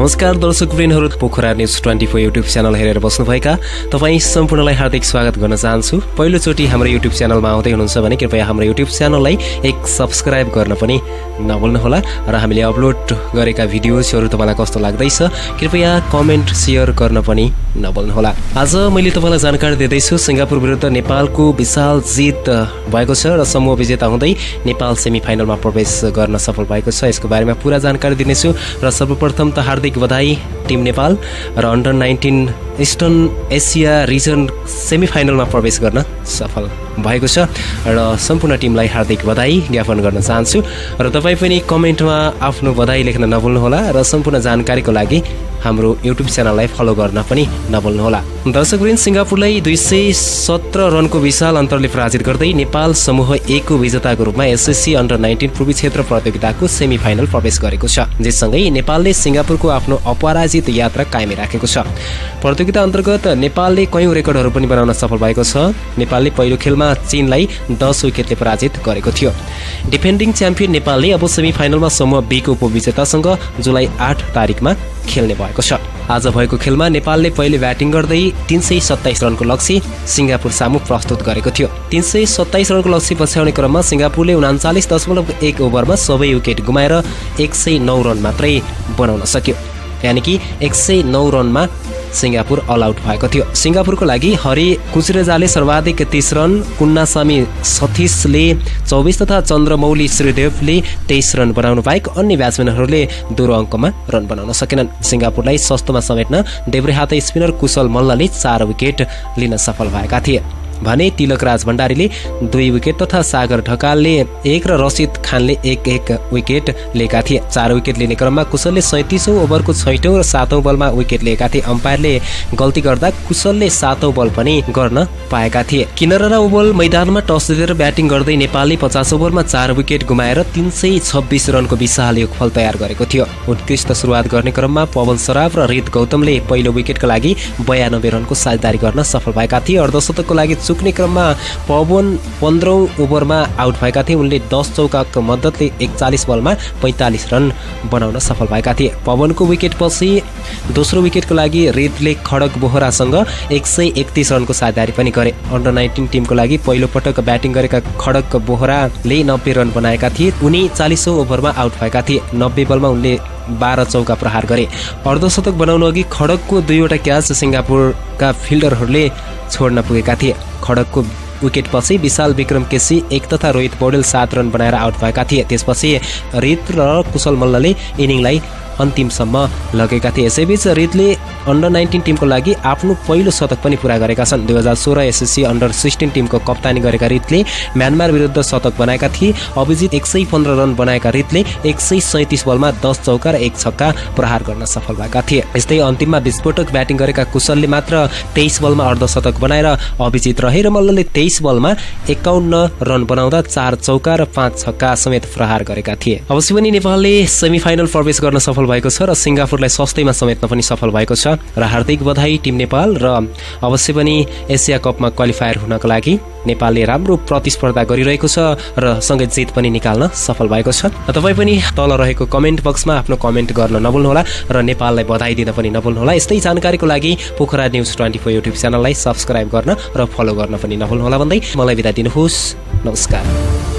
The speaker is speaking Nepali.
नमस्कार दर्शक वृन्दहरू Pokhara news twenty four YouTube channel हेरेर बस्नुभएका तपाईँ सम्पूर्णलाई हार्दिक स्वागत गर्न चाहन्छु। पहिलोचोटि हाम्रो युट्युब च्यानलमा आउँदै हुनुहुन्छ भने कृपया हाम्रो युट्युब च्यानललाई एक सब्सक्राइब गर्न पनि नभुल्नुहोला र हामीले अपलोड गरेका भिडियोजहरू तपाईँलाई कस्तो लाग्दैछ कृपया कमेन्ट सेयर गर्न पनि नभुल्नुहोला। आज मैले तपाईँलाई जानकारी दिँदैछु सिङ्गापुर विरुद्ध नेपालको विशाल जित भएको छ र समूह विजेता हुँदै नेपाल सेमी फाइनलमा प्रवेश गर्न सफल भएको छ। यसको बारेमा पुरा जानकारी दिनेछु र सर्वप्रथम त हार्दिक बधाई। टिम नेपाल र under nineteen eastern Asia region semi फाइनलमा प्रवेश गर्न सफल भएको छ र सम्पूर्ण टिमलाई हार्दिक बधाई ज्ञापन गर्न चाहन्छु। र तपाईँ पनि कमेन्टमा आफ्नो बधाई लेख्न नभुल्नुहोला र सम्पूर्ण जानकारीको लागि हाम्रो युट्युब च्यानललाई फलो गर्न पनि नभुल्नुहोला। दर्शकवृन्द सिङ्गापुरलाई दुई सय सत्र रनको विशाल अन्तरले पराजित गर्दै नेपाल समूह एकको विजेताको रूपमा एसएससी अन्डर नाइन्टिन पूर्वी क्षेत्र प्रतियोगिताको सेमी फाइनल प्रवेश गरेको छ। जिससँगै नेपालले सिङ्गापुरको आफ्नो अपराजित यात्रा कायमै राखेको छ। प्रतियोगिता अन्तर्गत नेपालले कयौँ रेकर्डहरू पनि बनाउन सफल भएको छ। नेपालले पहिलो खेलमा चीनलाई दस विकेटले पराजित गरेको थियो। डिफेन्डिङ च्याम्पियन नेपालले अब सेमी फाइनलमा समूह बीको उपविजेतासँग जुलाई आठ तारिकमा खेल्ने भएको छ। आज भएको खेलमा नेपालले पहिले ब्याटिङ गर्दै तिन सय सत्ताइस रनको लक्ष्य सिङ्गापुर सामु प्रस्तुत गरेको थियो। तिन सय सत्ताइस रनको लक्ष्य पछ्याउने क्रममा सिङ्गापुरले उनाचालिस दशमलव एक ओभरमा सबै विकेट गुमाएर एक सय नौ रन मात्रै बनाउन सक्यो। यानि कि एक सय नौ रनमा सिङ्गापुर अल आउट भएको थियो। सिङ्गापुरको लागि हरि कुचरेजाले सर्वाधिक तिस रन कुन्नासामी सतीशले चौबिस तथा चन्द्रमौली श्रीदेवले तेइस रन बनाउनु बाहेक अन्य ब्याट्सम्यानहरूले दोह्रो अङ्कमा रन बनाउन सकेनन्। सिङ्गापुरलाई सस्तोमा समेट्न देब्रे स्पिनर कुशल मल्लले चार विकेट लिन सफल भएका थिए। भने तिलकराज भण्डारीले दुई विकेट तथा सागर ढकालले एक र रसिद खानले एक एक विकेट लिएका थिए। चार विकेट लिने क्रममा कुशलले सैतिसौँ ओभरको छैटौँ र सातौँ बलमा विकेट लिएका थिए। अम्पायरले गल्ती गर्दा कुशलले सातौँ बल पनि गर्न पाएका थिए। किनरा ओभल मैदानमा टस जितेर ब्याटिङ गर्दै नेपालले पचास ओभरमा चार विकेट गुमाएर तिन सय छब्बिस रनको विशाल योगफल तयार गरेको थियो। उत्कृष्ट सुरुवात गर्ने क्रममा पवन सराफ र रित गौतमले पहिलो विकेटको लागि बयानब्बे रनको साझेदारी गर्न सफल भएका थिए। अर्धशतकको लागि चुक्ने क्रममा पवन पन्ध्रौँ ओभरमा आउट भएका थिए। उनले दस चौकाको मद्दतले एकचालिस बलमा पैँतालिस रन बनाउन सफल भएका थिए। पवनको विकेटपछि दोस्रो विकेटको लागि रेडले खडक बोहरासँग एक सय एकतिस रनको साझेदारी पनि गरे। अन्डर नाइन्टिन टिमको लागि पहिलो पटक ब्याटिङ गरेका खडक बोहराले नब्बे रन बनाएका थिए। उनी चालिसौँ ओभरमा आउट भएका थिए। नब्बे बलमा उनले बाह्र चौका प्रहार गरे। अर्धशतक बनाउनु अघि खडकको दुईवटा क्याच सिङ्गापुरका फिल्डरहरूले छोड्न पुगेका थिए। खडकको विकेटपछि विशाल विक्रम केसी एक तथा रोहित पौडेल सात रन बनाएर आउट भएका थिए। त्यसपछि रित र कुशल मल्लले इनिङलाई अन्तिमसम्म लगेका थिए। यसैबीच रितले अन्डर नाइन्टिन टिमको लागि आफ्नो पहिलो शतक पनि पुरा गरेका छन्। दुई हजार सोह्र एसएससी अन्डर सिक्सटिन टिमको कप्तानी गरेका रितले म्यानमार विरुद्ध शतक बनाएका थिए। अभिजित एक सय पन्ध्र रन बनाएका रितले एक सय सैतिस बलमा दस चौका र एक छक्का प्रहार गर्न सफल भएका थिए। यस्तै अन्तिममा विस्फोटक ब्याटिङ गरेका कुशलले मात्र तेइस बलमा अर्धशतक बनाएर अभिजित रहे र मल्लले तेइस बलमा एकाउन्न रन बनाउँदा चार चौका र पाँच छक्का समेत प्रहार गरेका थिए। अवश्य पनि नेपालले सेमी फाइनल प्रवेश गर्न सफल भएको छ र सिङ्गापुरलाई सस्तैमा समेट्न पनि सफल भएको छ र हार्दिक बधाई टिम नेपाल र अवश्य पनि एसिया कपमा क्वालिफायर हुनको लागि नेपालले राम्रो प्रतिस्पर्धा गरिरहेको छ र सँगै जित पनि निकाल्न सफल भएको छ। तपाईँ पनि तल रहेको कमेन्ट बक्समा आफ्नो कमेन्ट गर्न नभुल्नुहोला र नेपाललाई बधाई दिन पनि नभुल्नुहोला। यस्तै जानकारीको लागि Pokhara news twenty four YouTube च्यानललाई सब्सक्राइब गर्न र फलो गर्न पनि नभुल्नुहोला भन्दै मलाई बिदा दिनुहोस्। नमस्कार।